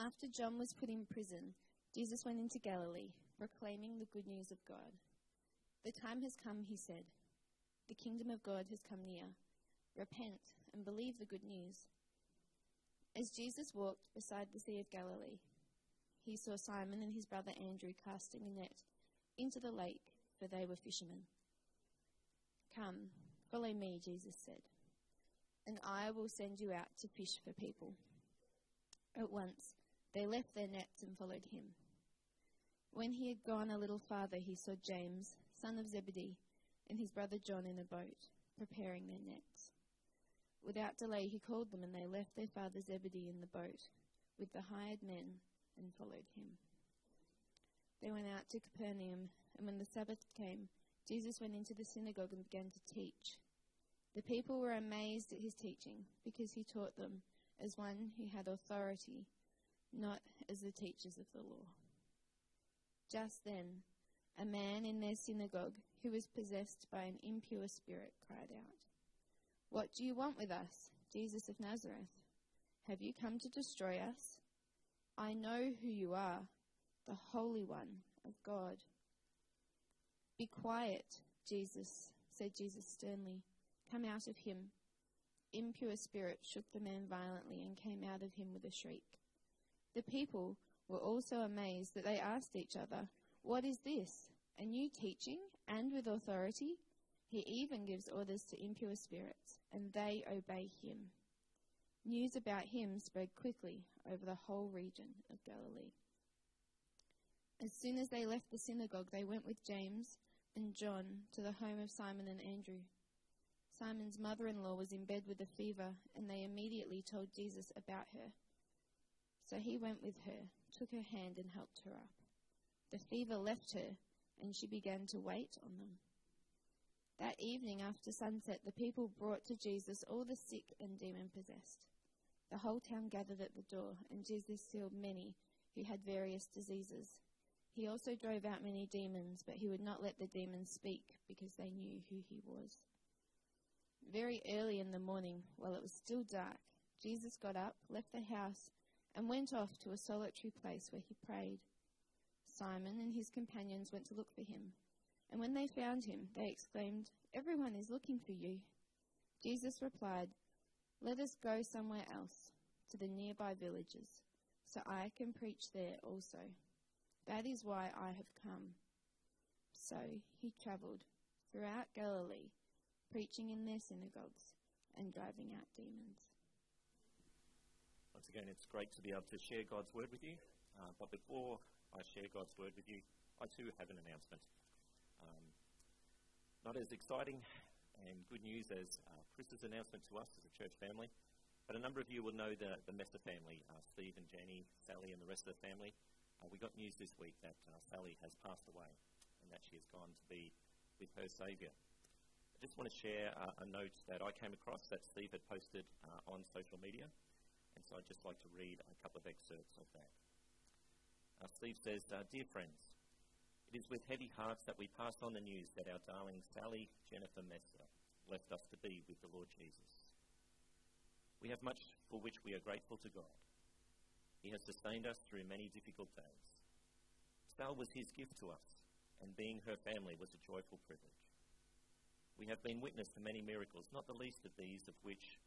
After John was put in prison, Jesus went into Galilee, proclaiming the good news of God. The time has come, he said. The kingdom of God has come near. Repent and believe the good news. As Jesus walked beside the Sea of Galilee, he saw Simon and his brother Andrew casting a net into the lake, for they were fishermen. Come, follow me, Jesus said, and I will send you out to fish for people. At once they left their nets and followed him. When he had gone a little farther, he saw James, son of Zebedee, and his brother John in a boat, preparing their nets. Without delay, he called them, and they left their father Zebedee in the boat with the hired men and followed him. They went out to Capernaum, and when the Sabbath came, Jesus went into the synagogue and began to teach. The people were amazed at his teaching, because he taught them as one who had authority, not as the teachers of the law. Just then, a man in their synagogue who was possessed by an impure spirit cried out, What do you want with us, Jesus of Nazareth? Have you come to destroy us? I know who you are, the Holy One of God. Be quiet, Jesus, said Jesus sternly. Come out of him. Impure spirit shook the man violently and came out of him with a shriek. The people were also amazed that they asked each other, What is this? A new teaching and with authority? He even gives orders to impure spirits, and they obey him. News about him spread quickly over the whole region of Galilee. As soon as they left the synagogue, they went with James and John to the home of Simon and Andrew. Simon's mother in law was in bed with a fever, and they immediately told Jesus about her. So he went with her, took her hand, and helped her up. The fever left her, and she began to wait on them. That evening after sunset, the people brought to Jesus all the sick and demon possessed. The whole town gathered at the door, and Jesus healed many who had various diseases. He also drove out many demons, but he would not let the demons speak because they knew who he was. Very early in the morning, while it was still dark, Jesus got up, left the house, and went off to a solitary place where he prayed. Simon and his companions went to look for him, and when they found him, they exclaimed, Everyone is looking for you. Jesus replied, let us go somewhere else, to the nearby villages, so I can preach there also. That is why I have come. So he travelled throughout Galilee, preaching in their synagogues and driving out demons. Once again, it's great to be able to share God's word with you. Uh, but before I share God's word with you, I too have an announcement. Um, not as exciting and good news as uh, Chris's announcement to us as a church family. But a number of you will know the, the Messer family, uh, Steve and Jenny, Sally, and the rest of the family. Uh, we got news this week that uh, Sally has passed away and that she has gone to be with her Saviour. I just want to share uh, a note that I came across that Steve had posted on social media. And so I'd just like to read a couple of excerpts of that. Uh, Steve says, Dear friends, it is with heavy hearts that we pass on the news that our darling Sally Jennifer Messer left us to be with the Lord Jesus. We have much for which we are grateful to God. He has sustained us through many difficult days. Sal was his gift to us, and being her family was a joyful privilege. We have been witness to many miracles, not the least of these of which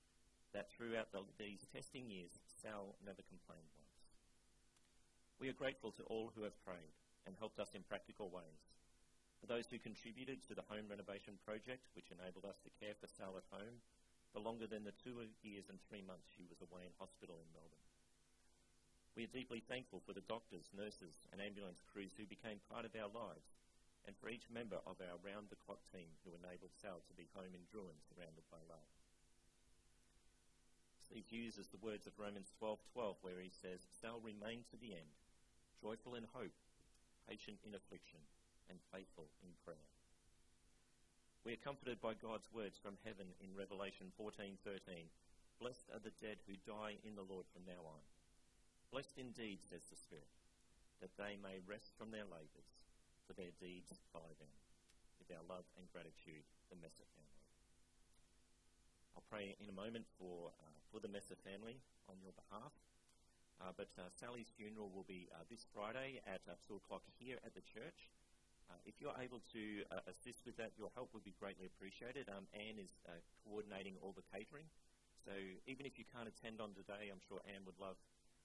that throughout the, these testing years, Sal never complained once. We are grateful to all who have prayed and helped us in practical ways. For those who contributed to the home renovation project, which enabled us to care for Sal at home for longer than the two years and three months she was away in hospital in Melbourne. We are deeply thankful for the doctors, nurses, and ambulance crews who became part of our lives, and for each member of our round the clock team who enabled Sal to be home in Drouin surrounded by love. Steve uses the words of Romans 12:12, where he says, Sal remain to the end, joyful in hope, patient in affliction, and faithful in prayer. We are comforted by God's words from heaven in Revelation 14:13. Blessed are the dead who die in the Lord from now on. Blessed indeed, says the Spirit, that they may rest from their labours, for their deeds follow them. With our love and gratitude, the Messer family. I'll pray in a moment for, uh, for the Messer family on your behalf. uh, but uh, Sally's funeral will be uh, this Friday at uh, 2 o'clock here at the church. Uh, if you're able to assist with that, your help would be greatly appreciated. Um, Anne is coordinating all the catering. So even if you can't attend on today, I'm sure Anne would love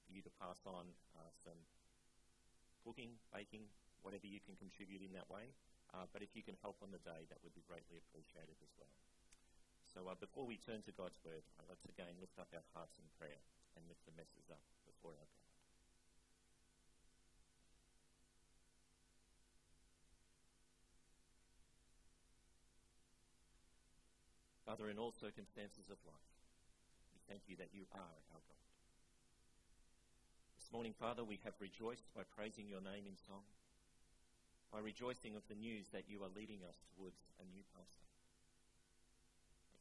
for you to pass on some cooking, baking, whatever you can contribute in that way. But if you can help on the day, that would be greatly appreciated as well. So uh, before we turn to God's Word, uh, let's again lift up our hearts in prayer and lift the Messers up before our God. Father, in all circumstances of life, we thank you that you are our God. This morning, Father, we have rejoiced by praising your name in song, by rejoicing of the news that you are leading us towards a new pastor.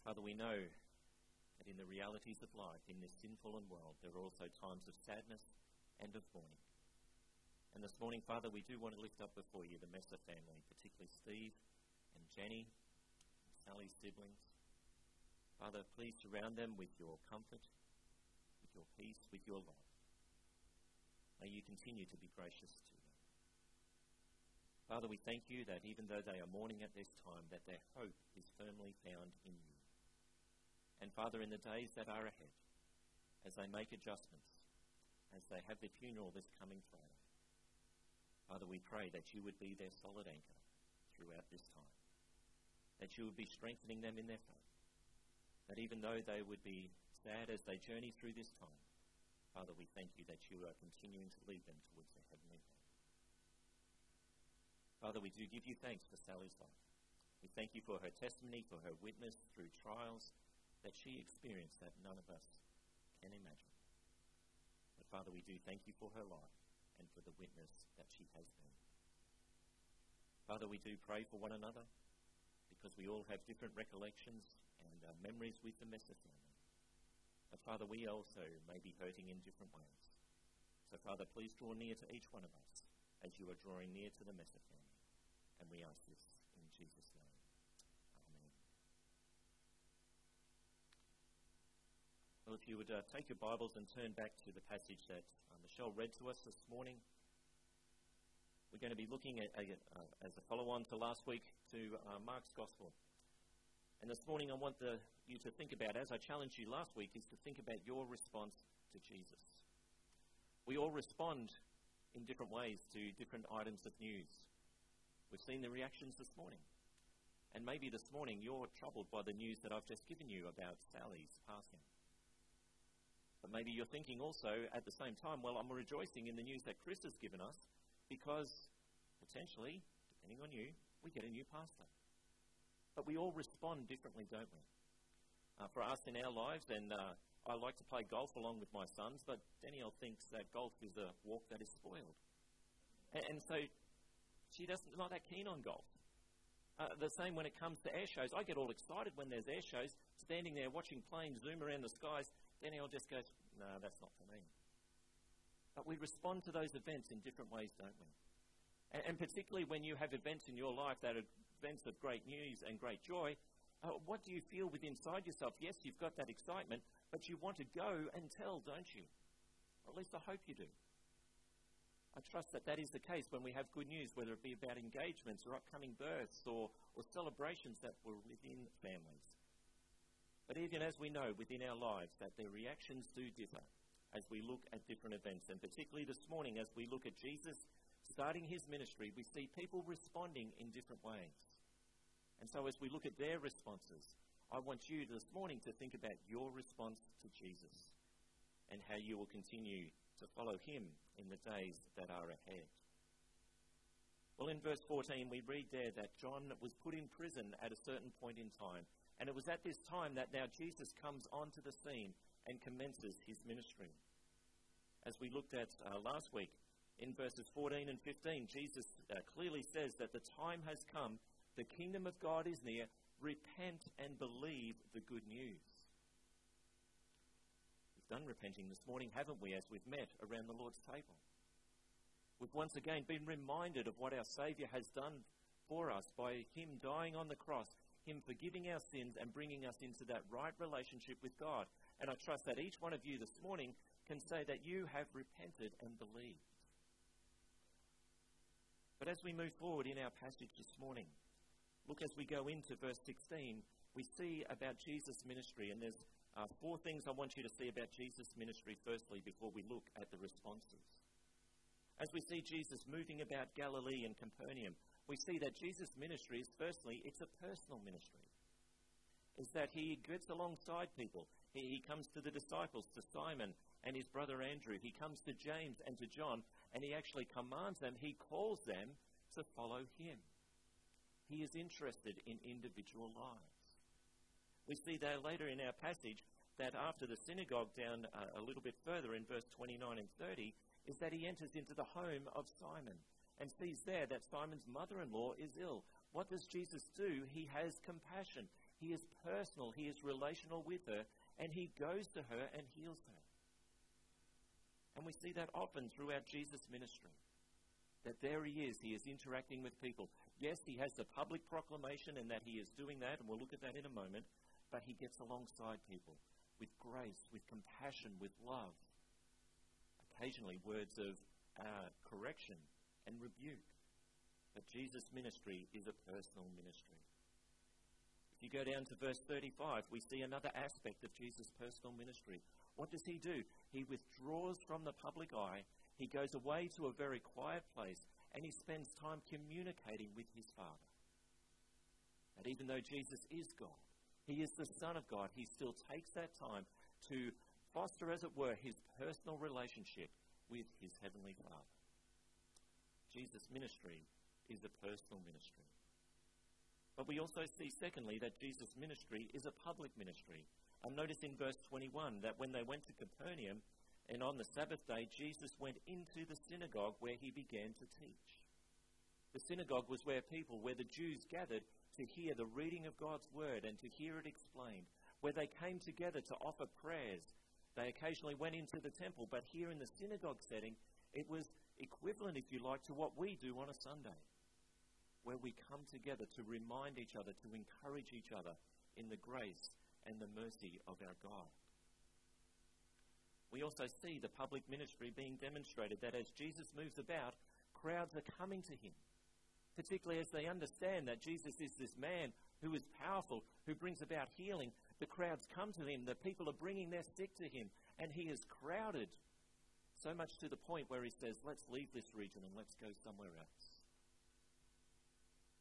Father, we know that in the realities of life, in this sinful world, there are also times of sadness and of mourning. And this morning, Father, we do want to lift up before you the Messer family, particularly Steve and Jenny and Sally's siblings. Father, please surround them with your comfort, with your peace, with your love. May you continue to be gracious to them. Father, we thank you that even though they are mourning at this time, that their hope is firmly found in you. And Father, in the days that are ahead, as they make adjustments, as they have their funeral this coming Friday, Father, we pray that you would be their solid anchor throughout this time, that you would be strengthening them in their faith, that even though they would be sad as they journey through this time, Father, we thank you that you are continuing to lead them towards their heavenly home. Father, we do give you thanks for Sally's life. We thank you for her testimony, for her witness through trials that she experienced that none of us can imagine. But Father, we do thank you for her life and for the witness that she has been. Father, we do pray for one another because we all have different recollections and uh, memories with the family. But Father, we also may be hurting in different ways. So Father, please draw near to each one of us as you are drawing near to the family. And we ask this in Jesus' name. Well, if you would uh, take your Bibles and turn back to the passage that uh, Michelle read to us this morning, we're going to be looking at, uh, as a follow on to last week to uh, Mark's Gospel. And this morning, I want the, you to think about, as I challenged you last week, is to think about your response to Jesus. We all respond in different ways to different items of news. We've seen the reactions this morning. And maybe this morning you're troubled by the news that I've just given you about Sally's passing. But maybe you're thinking also at the same time, well, I'm rejoicing in the news that Chris has given us because potentially, depending on you, we get a new pastor. But we all respond differently, don't we? Uh, for us in our lives, and uh, I like to play golf along with my sons, but Danielle thinks that golf is a walk that is spoiled. And, and so she doesn't not that keen on golf. Uh, the same when it comes to air shows. I get all excited when there's air shows, standing there watching planes zoom around the skies, Danielle just goes, no, that's not for me. But we respond to those events in different ways, don't we? And, and particularly when you have events in your life that are events of great news and great joy, uh, what do you feel within inside yourself? Yes, you've got that excitement, but you want to go and tell, don't you? Or at least I hope you do. I trust that that is the case when we have good news, whether it be about engagements or upcoming births or, or celebrations that were within families. But even as we know within our lives that their reactions do differ as we look at different events, and particularly this morning as we look at Jesus starting his ministry, we see people responding in different ways. And so as we look at their responses, I want you this morning to think about your response to Jesus and how you will continue to follow him in the days that are ahead. Well, in verse 14, we read there that John was put in prison at a certain point in time and it was at this time that now Jesus comes onto the scene and commences his ministry. As we looked at uh, last week, in verses 14 and 15, Jesus uh, clearly says that the time has come, the kingdom of God is near, repent and believe the good news. We've done repenting this morning, haven't we, as we've met around the Lord's table? We've once again been reminded of what our Saviour has done for us by Him dying on the cross him forgiving our sins and bringing us into that right relationship with God. And I trust that each one of you this morning can say that you have repented and believed. But as we move forward in our passage this morning, look as we go into verse 16, we see about Jesus' ministry, and there's uh, four things I want you to see about Jesus' ministry, firstly, before we look at the responses. As we see Jesus moving about Galilee and Capernaum, we see that Jesus' ministry is, firstly, it's a personal ministry. Is that he gets alongside people. He, he comes to the disciples, to Simon and his brother Andrew. He comes to James and to John, and he actually commands them, he calls them to follow him. He is interested in individual lives. We see that later in our passage that after the synagogue down uh, a little bit further in verse 29 and 30 is that he enters into the home of Simon and sees there that Simon's mother in law is ill. What does Jesus do? He has compassion. He is personal. He is relational with her, and he goes to her and heals her. And we see that often throughout Jesus' ministry. That there he is, he is interacting with people. Yes, he has the public proclamation and that he is doing that, and we'll look at that in a moment, but he gets alongside people with grace, with compassion, with love. Occasionally, words of uh, correction and rebuke. But Jesus' ministry is a personal ministry. If you go down to verse 35, we see another aspect of Jesus' personal ministry. What does he do? He withdraws from the public eye, he goes away to a very quiet place, and he spends time communicating with his Father. And even though Jesus is God, he is the Son of God, he still takes that time to foster, as it were, his personal relationship with his Heavenly Father. Jesus' ministry is a personal ministry. But we also see, secondly, that Jesus' ministry is a public ministry. And notice in verse 21 that when they went to Capernaum, and on the Sabbath day, Jesus went into the synagogue where he began to teach. The synagogue was where people, where the Jews gathered to hear the reading of God's word and to hear it explained, where they came together to offer prayers. They occasionally went into the temple, but here in the synagogue setting, it was equivalent, if you like, to what we do on a Sunday, where we come together to remind each other, to encourage each other in the grace and the mercy of our God. We also see the public ministry being demonstrated that as Jesus moves about, crowds are coming to him, particularly as they understand that Jesus is this man who is powerful, who brings about healing. The crowds come to him, the people are bringing their sick to him, and he is crowded so much to the point where he says, Let's leave this region and let's go somewhere else.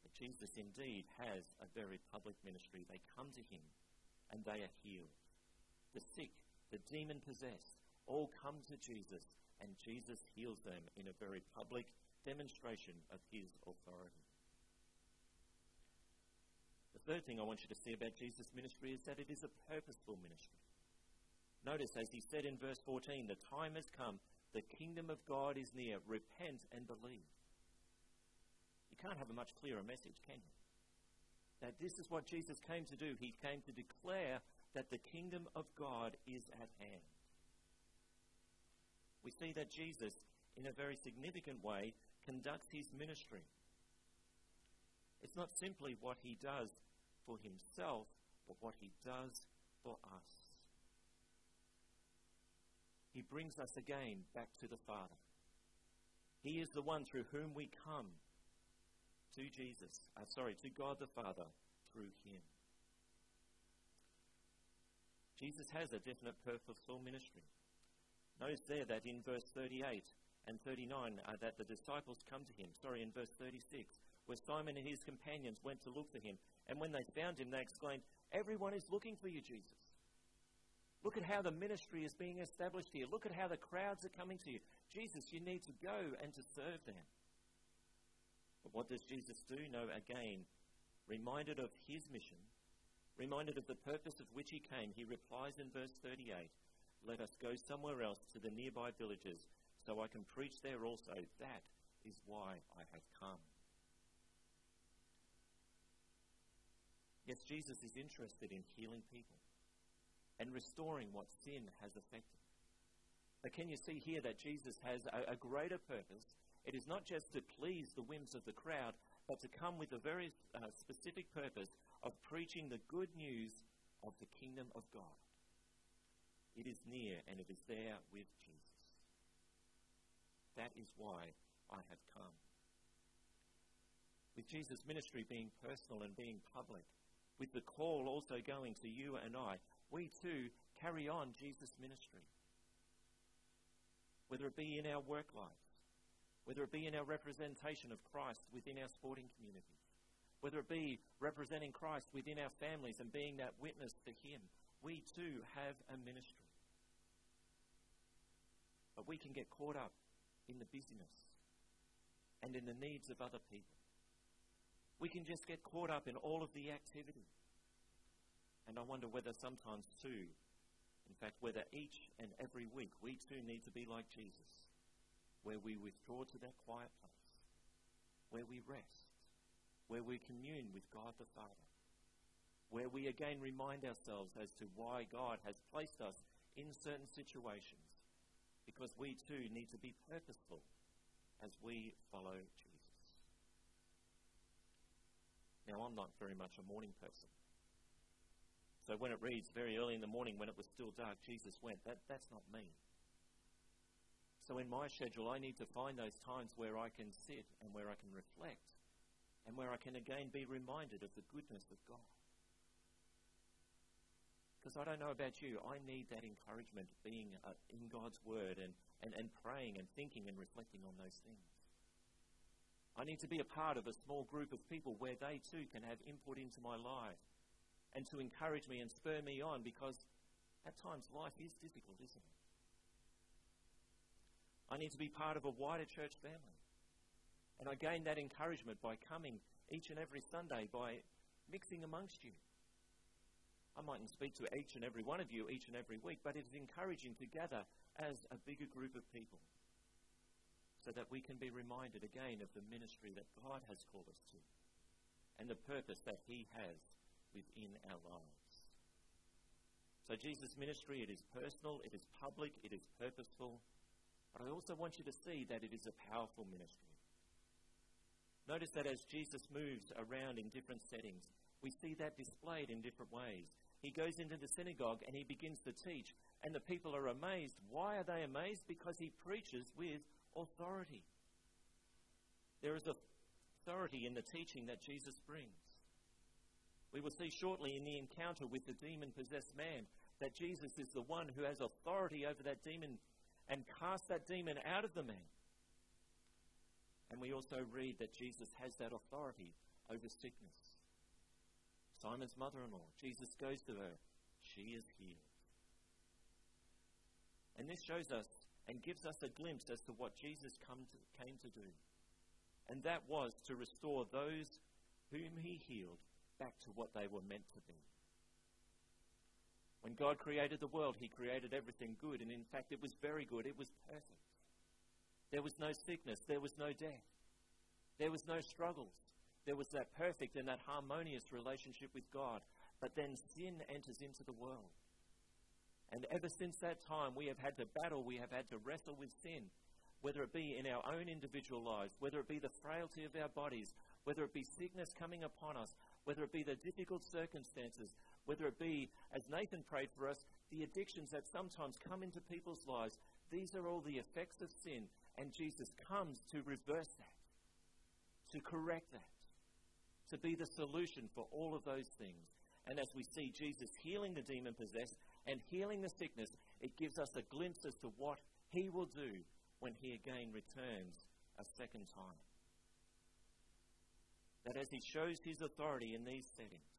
But Jesus indeed has a very public ministry. They come to him and they are healed. The sick, the demon possessed, all come to Jesus, and Jesus heals them in a very public demonstration of his authority. The third thing I want you to see about Jesus' ministry is that it is a purposeful ministry. Notice, as he said in verse 14, the time has come the kingdom of God is near. Repent and believe. You can't have a much clearer message, can you? That this is what Jesus came to do. He came to declare that the kingdom of God is at hand. We see that Jesus, in a very significant way, conducts his ministry. It's not simply what he does for himself, but what he does for us. He brings us again back to the Father. He is the one through whom we come to Jesus, uh, sorry, to God the Father through Him. Jesus has a definite purposeful ministry. Notice there that in verse 38 and 39 uh, that the disciples come to him. Sorry, in verse 36, where Simon and his companions went to look for him. And when they found him, they exclaimed, Everyone is looking for you, Jesus. Look at how the ministry is being established here. Look at how the crowds are coming to you. Jesus, you need to go and to serve them. But what does Jesus do? No, again, reminded of his mission, reminded of the purpose of which he came, he replies in verse 38 Let us go somewhere else to the nearby villages so I can preach there also. That is why I have come. Yes, Jesus is interested in healing people and restoring what sin has affected. But can you see here that Jesus has a, a greater purpose? It is not just to please the whims of the crowd, but to come with a very uh, specific purpose of preaching the good news of the kingdom of God. It is near and it is there with Jesus. That is why I have come. With Jesus' ministry being personal and being public, with the call also going to you and I, we too carry on Jesus' ministry. Whether it be in our work lives, whether it be in our representation of Christ within our sporting communities, whether it be representing Christ within our families and being that witness to Him, we too have a ministry. But we can get caught up in the busyness and in the needs of other people. We can just get caught up in all of the activity. And I wonder whether sometimes too, in fact, whether each and every week we too need to be like Jesus, where we withdraw to that quiet place, where we rest, where we commune with God the Father, where we again remind ourselves as to why God has placed us in certain situations, because we too need to be purposeful as we follow Jesus. Now, I'm not very much a morning person. So when it reads very early in the morning when it was still dark, Jesus went, that, that's not me. So in my schedule, I need to find those times where I can sit and where I can reflect and where I can again be reminded of the goodness of God. Because I don't know about you, I need that encouragement being uh, in God's Word and, and, and praying and thinking and reflecting on those things. I need to be a part of a small group of people where they too can have input into my life and to encourage me and spur me on because at times life is difficult, isn't it? I need to be part of a wider church family. And I gain that encouragement by coming each and every Sunday, by mixing amongst you. I mightn't speak to each and every one of you each and every week, but it is encouraging to gather as a bigger group of people so that we can be reminded again of the ministry that God has called us to and the purpose that He has within our lives. So, Jesus' ministry, it is personal, it is public, it is purposeful, but I also want you to see that it is a powerful ministry. Notice that as Jesus moves around in different settings, we see that displayed in different ways. He goes into the synagogue and he begins to teach, and the people are amazed. Why are they amazed? Because he preaches with authority. There is authority in the teaching that Jesus brings. We will see shortly in the encounter with the demon possessed man that Jesus is the one who has authority over that demon and casts that demon out of the man. And we also read that Jesus has that authority over sickness. Simon's mother in law, Jesus goes to her, she is healed. And this shows us and gives us a glimpse as to what Jesus to, came to do. And that was to restore those whom he healed back to what they were meant to be. When God created the world, He created everything good, and in fact, it was very good. It was perfect. There was no sickness, there was no death, there was no struggles. There was that perfect and that harmonious relationship with God. But then sin enters into the world. And ever since that time, we have had to battle, we have had to wrestle with sin, whether it be in our own individual lives, whether it be the frailty of our bodies, whether it be sickness coming upon us, whether it be the difficult circumstances, whether it be, as Nathan prayed for us, the addictions that sometimes come into people's lives. These are all the effects of sin, and Jesus comes to reverse that, to correct that, to be the solution for all of those things. And as we see Jesus healing the demon possessed and healing the sickness, it gives us a glimpse as to what he will do when he again returns a second time that as he shows his authority in these settings,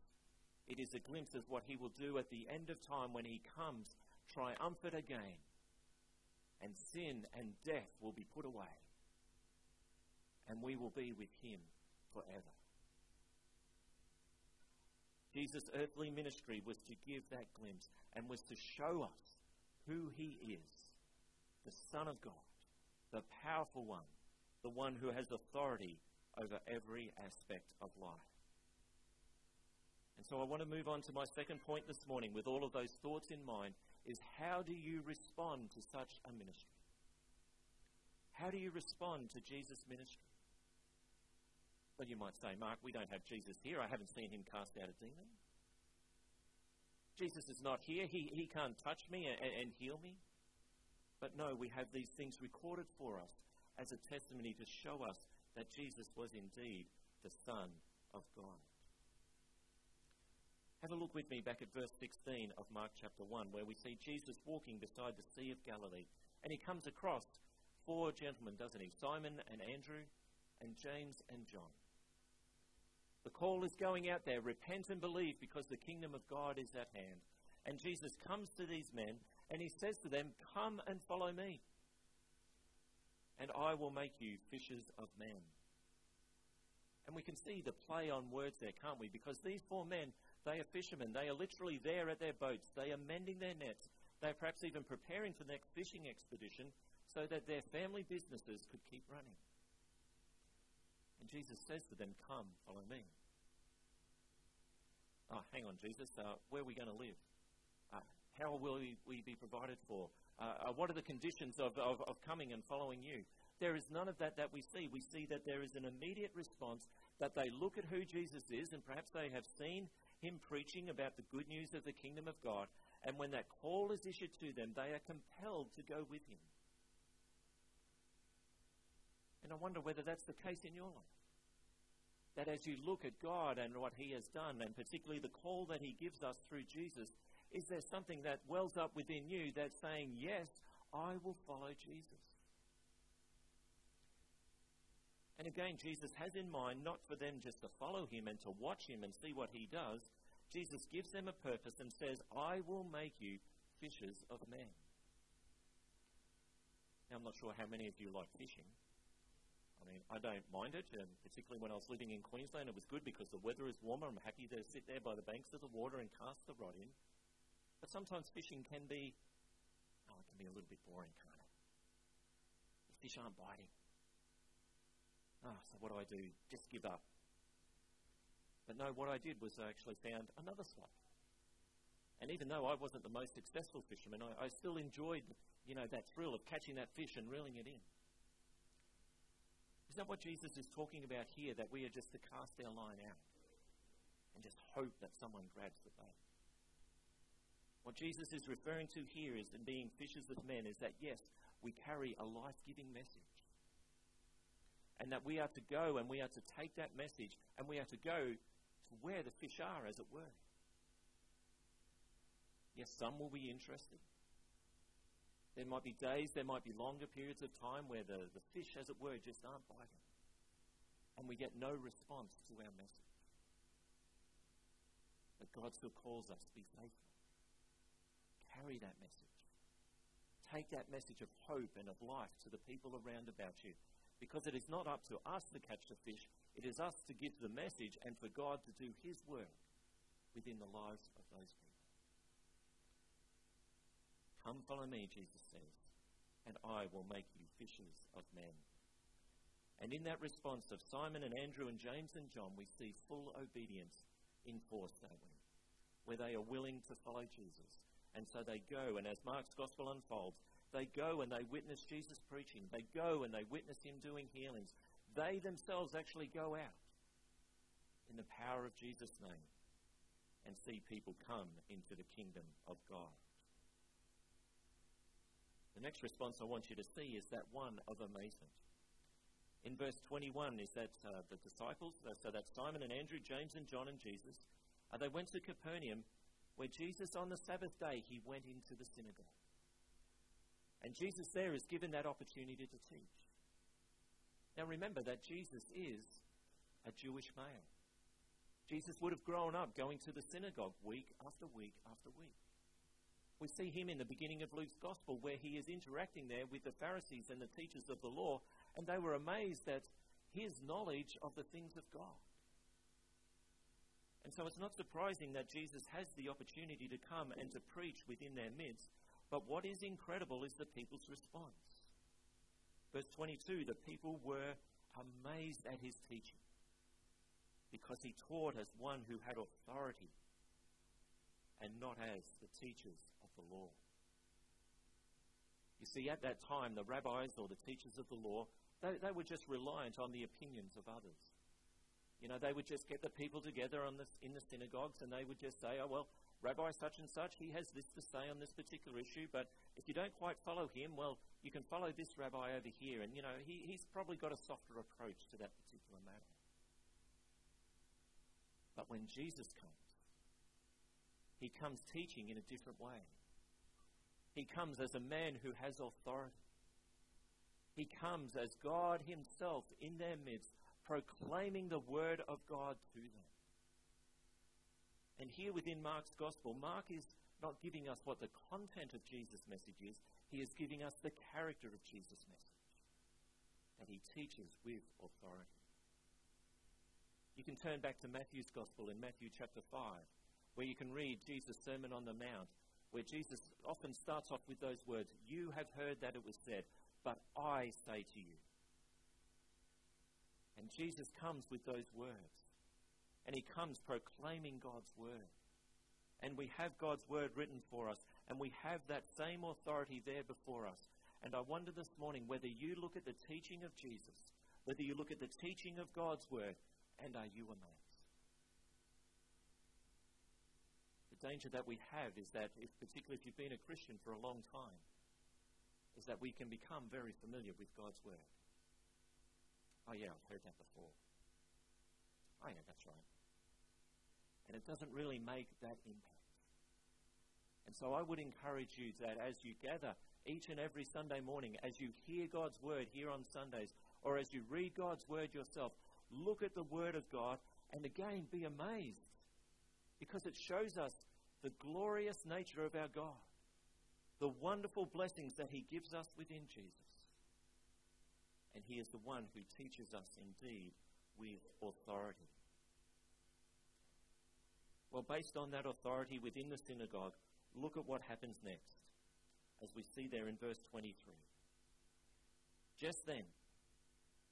it is a glimpse of what he will do at the end of time when he comes triumphant again, and sin and death will be put away, and we will be with him forever. Jesus' earthly ministry was to give that glimpse and was to show us who he is the Son of God, the powerful one, the one who has authority over every aspect of life. And so I want to move on to my second point this morning with all of those thoughts in mind is how do you respond to such a ministry? How do you respond to Jesus' ministry? Well, you might say, Mark, we don't have Jesus here. I haven't seen him cast out a demon. Jesus is not here. He, he can't touch me and, and heal me. But no, we have these things recorded for us as a testimony to show us that Jesus was indeed the Son of God. Have a look with me back at verse 16 of Mark chapter 1, where we see Jesus walking beside the Sea of Galilee. And he comes across four gentlemen, doesn't he? Simon and Andrew, and James and John. The call is going out there repent and believe because the kingdom of God is at hand. And Jesus comes to these men and he says to them, Come and follow me, and I will make you fishers of men. And we can see the play on words there, can't we? Because these four men, they are fishermen. They are literally there at their boats. They are mending their nets. They are perhaps even preparing for the next fishing expedition so that their family businesses could keep running. And Jesus says to them, Come, follow me. Oh, hang on, Jesus. Uh, where are we going to live? Uh, how will we, we, be provided for? Uh, uh, what are the conditions of, of, of coming and following you? There is none of that that we see. We see that there is an immediate response that they look at who Jesus is, and perhaps they have seen him preaching about the good news of the kingdom of God. And when that call is issued to them, they are compelled to go with him. And I wonder whether that's the case in your life. That as you look at God and what He has done, and particularly the call that He gives us through Jesus, is there something that wells up within you that's saying, Yes, I will follow Jesus? And again, Jesus has in mind not for them just to follow him and to watch him and see what he does. Jesus gives them a purpose and says, I will make you fishers of men. Now, I'm not sure how many of you like fishing. I mean, I don't mind it, and particularly when I was living in Queensland, it was good because the weather is warmer. I'm happy to sit there by the banks of the water and cast the rod in. But sometimes fishing can be, oh, it can be a little bit boring, can't it? The fish aren't biting. Oh, so what do I do? Just give up. But no, what I did was I actually found another spot. And even though I wasn't the most successful fisherman, I, I still enjoyed, you know, that thrill of catching that fish and reeling it in. Is that what Jesus is talking about here? That we are just to cast our line out and just hope that someone grabs the bait? What Jesus is referring to here is in being fishers of men is that yes, we carry a life giving message. And that we are to go and we are to take that message and we are to go to where the fish are, as it were. Yes, some will be interested. There might be days, there might be longer periods of time where the, the fish, as it were, just aren't biting. And we get no response to our message. But God still calls us to be faithful carry that message. Take that message of hope and of life to the people around about you. Because it is not up to us to catch the fish, it is us to give the message and for God to do His work within the lives of those people. Come follow me, Jesus says, and I will make you fishers of men. And in that response of Simon and Andrew and James and John, we see full obedience enforced, don't we? Where they are willing to follow Jesus and so they go, and as Mark's gospel unfolds, they go and they witness Jesus preaching. They go and they witness him doing healings. They themselves actually go out in the power of Jesus' name and see people come into the kingdom of God. The next response I want you to see is that one of amazement. In verse 21 is that uh, the disciples, uh, so that Simon and Andrew, James and John and Jesus, uh, they went to Capernaum where Jesus, on the Sabbath day, he went into the synagogue. And Jesus there is given that opportunity to teach. Now remember that Jesus is a Jewish male. Jesus would have grown up going to the synagogue week after week after week. We see him in the beginning of Luke's gospel where he is interacting there with the Pharisees and the teachers of the law, and they were amazed at his knowledge of the things of God. And so it's not surprising that Jesus has the opportunity to come and to preach within their midst. But what is incredible is the people's response. Verse 22 the people were amazed at his teaching because he taught as one who had authority and not as the teachers the law. You see, at that time, the rabbis or the teachers of the law, they, they were just reliant on the opinions of others. You know, they would just get the people together on the, in the synagogues and they would just say, oh, well, Rabbi such and such, he has this to say on this particular issue, but if you don't quite follow him, well, you can follow this rabbi over here, and, you know, he, he's probably got a softer approach to that particular matter. But when Jesus comes, he comes teaching in a different way. He comes as a man who has authority. He comes as God Himself in their midst, proclaiming the word of God to them. And here within Mark's gospel, Mark is not giving us what the content of Jesus' message is, he is giving us the character of Jesus' message. That he teaches with authority. You can turn back to Matthew's gospel in Matthew chapter 5, where you can read Jesus' Sermon on the Mount, where Jesus often starts off with those words You have heard that it was said, but I say to you. And Jesus comes with those words. And he comes proclaiming God's word. And we have God's word written for us. And we have that same authority there before us. And I wonder this morning whether you look at the teaching of Jesus, whether you look at the teaching of God's word, and are you amazed? The danger that we have is that, if, particularly if you've been a Christian for a long time, is that we can become very familiar with God's word. Oh, yeah, I've heard that before. Oh, yeah, that's right and it doesn't really make that impact. And so I would encourage you that as you gather each and every Sunday morning, as you hear God's word here on Sundays, or as you read God's word yourself, look at the word of God and again be amazed because it shows us the glorious nature of our God, the wonderful blessings that He gives us within Jesus. And He is the one who teaches us indeed with authority. Well, based on that authority within the synagogue, look at what happens next, as we see there in verse 23. Just then,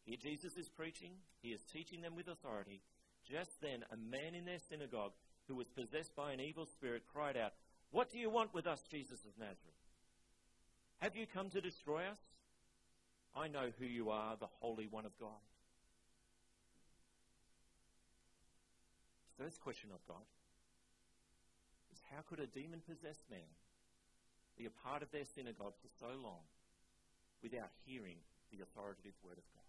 here Jesus is preaching, he is teaching them with authority. Just then, a man in their synagogue who was possessed by an evil spirit cried out, What do you want with us, Jesus of Nazareth? Have you come to destroy us? I know who you are, the Holy One of God. First question of God is how could a demon possessed man be a part of their synagogue for so long without hearing the authoritative word of God?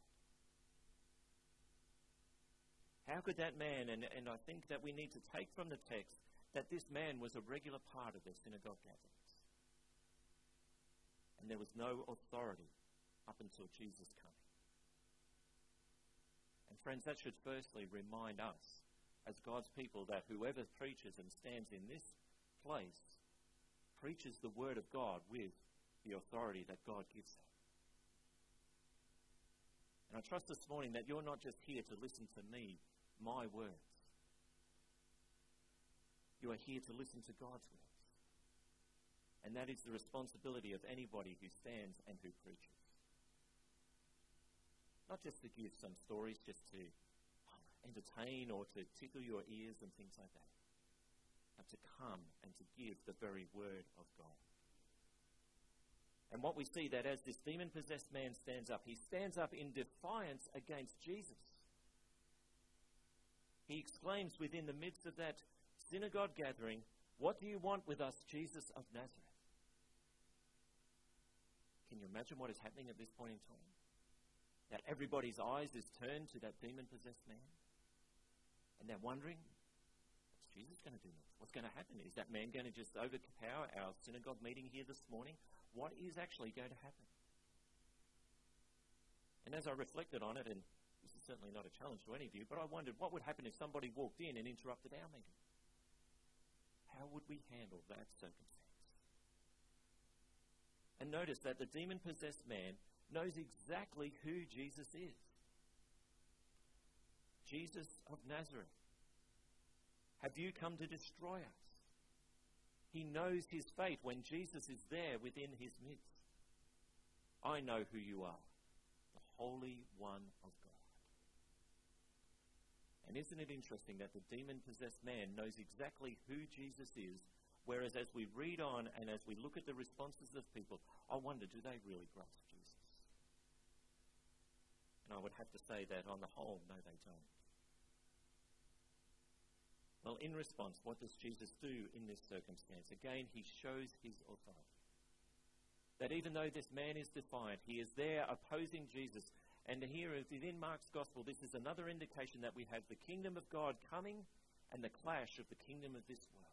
How could that man, and, and I think that we need to take from the text that this man was a regular part of their synagogue gatherings. And there was no authority up until Jesus' coming. And friends, that should firstly remind us as God's people that whoever preaches and stands in this place preaches the Word of God with the authority that God gives them. And I trust this morning that you're not just here to listen to me, my words. You are here to listen to God's words. And that is the responsibility of anybody who stands and who preaches. Not just to give some stories just to oh, entertain or to tickle your ears and things like that but to come and to give the very word of God. And what we see that as this demon possessed man stands up, he stands up in defiance against Jesus. He exclaims within the midst of that synagogue gathering, What do you want with us, Jesus of Nazareth? Can you imagine what is happening at this point in time? That everybody's eyes is turned to that demon possessed man. And they're wondering, What's Jesus going to do next? What's going to happen? Is that man going to just overpower our synagogue meeting here this morning? What is actually going to happen? And as I reflected on it, and certainly not a challenge to any of you, but I wondered what would happen if somebody walked in and interrupted our meeting? How would we handle that circumstance? And notice that the demon possessed man knows exactly who Jesus is Jesus of Nazareth. Have you come to destroy us? He knows his fate when Jesus is there within his midst. I know who you are, the Holy One of God. And isn't it interesting that the demon possessed man knows exactly who Jesus is, whereas as we read on and as we look at the responses of people, I wonder do they really grasp Jesus? And I would have to say that on the whole, no, they don't. Well, in response, what does Jesus do in this circumstance? Again, he shows his authority. That even though this man is defiant, he is there opposing Jesus. And here within Mark's gospel, this is another indication that we have the kingdom of God coming and the clash of the kingdom of this world.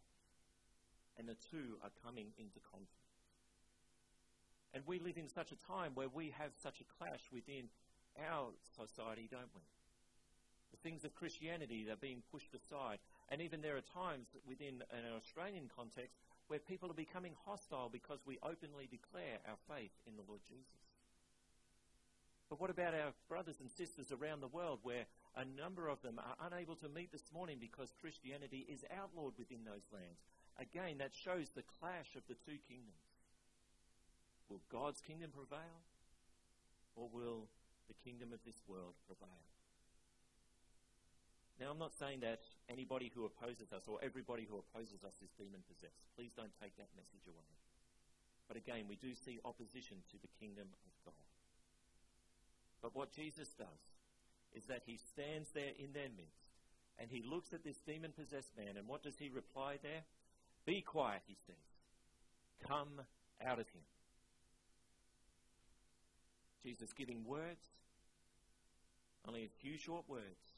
And the two are coming into conflict. And we live in such a time where we have such a clash within our society, don't we? The things of Christianity are being pushed aside. And even there are times within an Australian context where people are becoming hostile because we openly declare our faith in the Lord Jesus. But what about our brothers and sisters around the world where a number of them are unable to meet this morning because Christianity is outlawed within those lands? Again, that shows the clash of the two kingdoms. Will God's kingdom prevail? Or will the kingdom of this world prevail? Now, I'm not saying that anybody who opposes us or everybody who opposes us is demon possessed. Please don't take that message away. But again, we do see opposition to the kingdom of God. But what Jesus does is that he stands there in their midst and he looks at this demon possessed man, and what does he reply there? Be quiet, he says. Come out of him. Jesus giving words, only a few short words.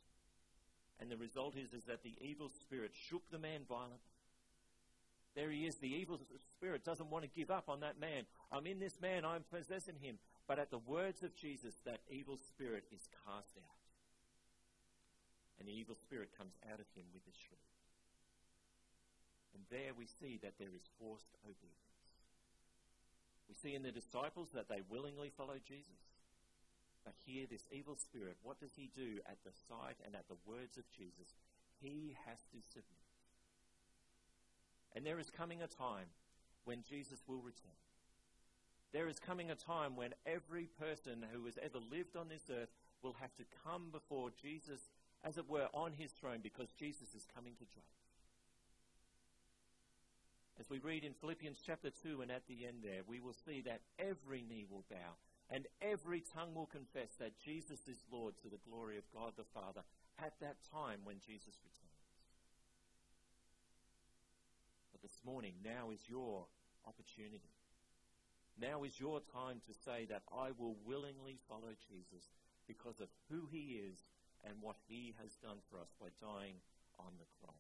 And the result is, is that the evil spirit shook the man violently. There he is. The evil spirit doesn't want to give up on that man. I'm in this man, I'm possessing him. But at the words of Jesus, that evil spirit is cast out. And the evil spirit comes out of him with a shriek. And there we see that there is forced obedience. We see in the disciples that they willingly follow Jesus. But here, this evil spirit, what does he do at the sight and at the words of Jesus? He has to submit. And there is coming a time when Jesus will return. There is coming a time when every person who has ever lived on this earth will have to come before Jesus, as it were, on his throne because Jesus is coming to judge. As we read in Philippians chapter 2 and at the end there, we will see that every knee will bow and every tongue will confess that Jesus is Lord to the glory of God the Father at that time when Jesus returns. But this morning, now is your opportunity. Now is your time to say that I will willingly follow Jesus because of who he is and what he has done for us by dying on the cross.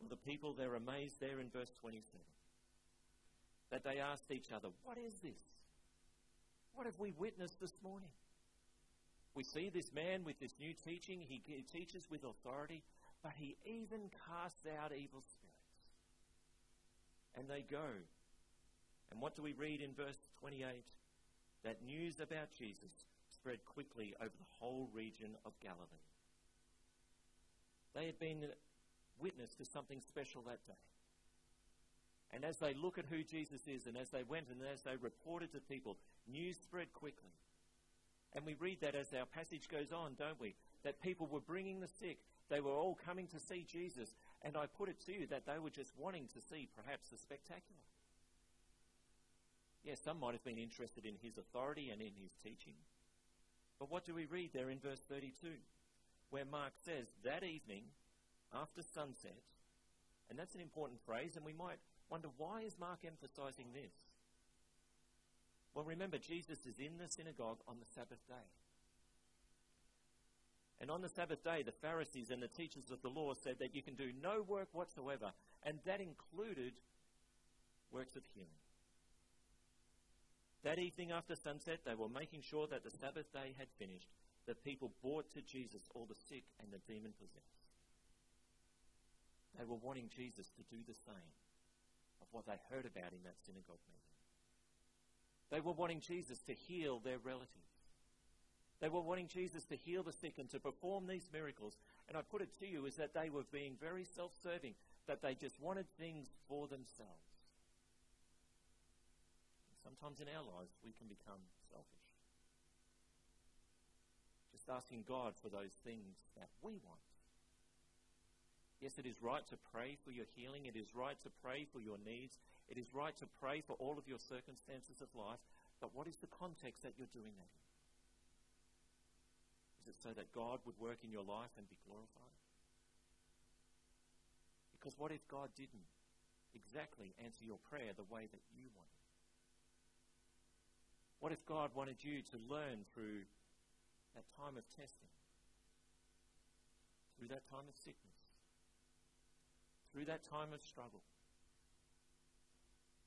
Well, the people, they're amazed there in verse 27 that they asked each other, What is this? What have we witnessed this morning? We see this man with this new teaching. He, he teaches with authority, but he even casts out evil spirits. And they go. And what do we read in verse 28? That news about Jesus spread quickly over the whole region of Galilee. They had been witness to something special that day. And as they look at who Jesus is, and as they went and as they reported to people, news spread quickly. And we read that as our passage goes on, don't we? That people were bringing the sick. They were all coming to see Jesus. And I put it to you that they were just wanting to see perhaps the spectacular. Yes, some might have been interested in his authority and in his teaching. But what do we read there in verse 32? Where Mark says, That evening, after sunset. And that's an important phrase, and we might wonder why is Mark emphasizing this? Well, remember, Jesus is in the synagogue on the Sabbath day. And on the Sabbath day, the Pharisees and the teachers of the law said that you can do no work whatsoever, and that included works of healing. That evening after sunset, they were making sure that the Sabbath day had finished, that people brought to Jesus all the sick and the demon possessed. They were wanting Jesus to do the same of what they heard about in that synagogue meeting. They were wanting Jesus to heal their relatives. They were wanting Jesus to heal the sick and to perform these miracles. And I put it to you is that they were being very self serving, that they just wanted things for themselves. And sometimes in our lives, we can become selfish. Just asking God for those things that we want Yes, it is right to pray for your healing. It is right to pray for your needs. It is right to pray for all of your circumstances of life. But what is the context that you're doing that in? It so that God would work in your life and be glorified? Because what if God didn't exactly answer your prayer the way that you wanted? What if God wanted you to learn through that time of testing, through that time of sickness, through that time of struggle?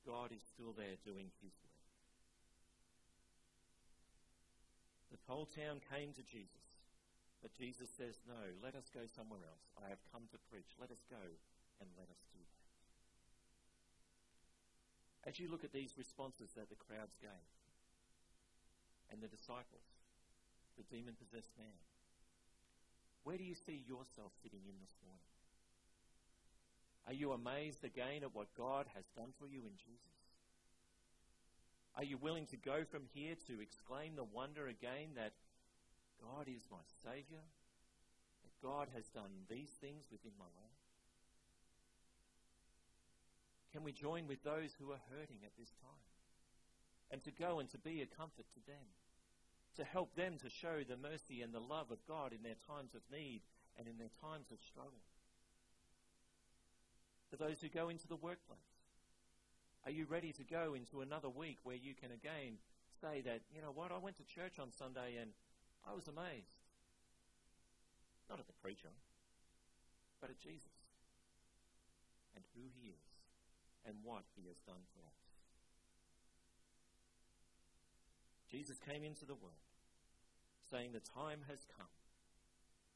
God is still there doing His work. The whole town came to Jesus, but Jesus says, No, let us go somewhere else. I have come to preach. Let us go and let us do that. As you look at these responses that the crowds gave, and the disciples, the demon possessed man, where do you see yourself sitting in this morning? Are you amazed again at what God has done for you in Jesus? Are you willing to go from here to exclaim the wonder again that God is my Saviour? That God has done these things within my life? Can we join with those who are hurting at this time? And to go and to be a comfort to them? To help them to show the mercy and the love of God in their times of need and in their times of struggle? For those who go into the workplace, are you ready to go into another week where you can again say that, you know what, I went to church on Sunday and I was amazed? Not at the preacher, but at Jesus and who he is and what he has done for us. Jesus came into the world saying, The time has come.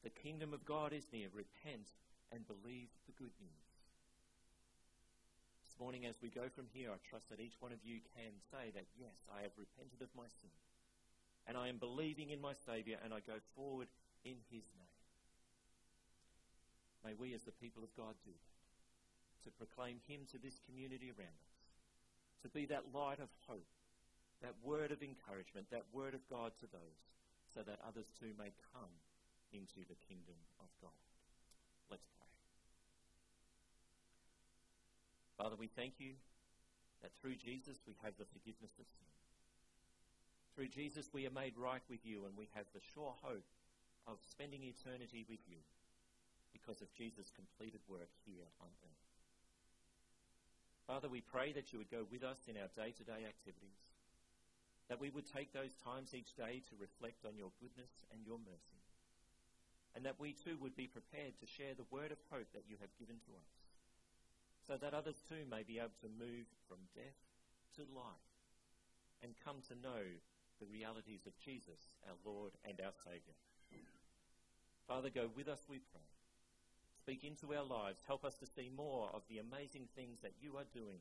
The kingdom of God is near. Repent and believe the good news. This morning, as we go from here, I trust that each one of you can say that, Yes, I have repented of my sin. And I am believing in my Saviour, and I go forward in His name. May we, as the people of God, do that to proclaim Him to this community around us, to be that light of hope, that word of encouragement, that word of God to those, so that others too may come into the kingdom of God. Let's pray. Father, we thank you that through Jesus we have the forgiveness of sin. Through Jesus we are made right with you and we have the sure hope of spending eternity with you because of Jesus' completed work here on earth. Father, we pray that you would go with us in our day to day activities, that we would take those times each day to reflect on your goodness and your mercy, and that we too would be prepared to share the word of hope that you have given to us, so that others too may be able to move from death to life and come to know the realities of Jesus, our Lord and our Saviour. Father, go with us, we pray speak into our lives. Help us to see more of the amazing things that you are doing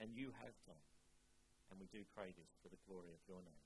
and you have done. And we do pray this for the glory of your name.